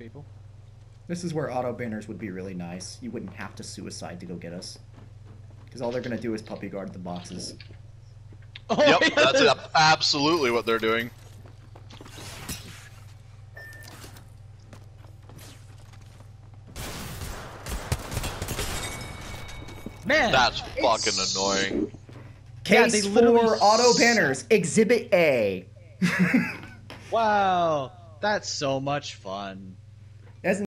people. This is where auto banners would be really nice. You wouldn't have to suicide to go get us. Because all they're gonna do is puppy guard the boxes. Oh, Yep, yeah, that's there's- absolutely what they're doing. Man, That's it's- fucking annoying. Yeah, Case they literally for auto banners, Exhibit A. Wow, that's so much fun. That's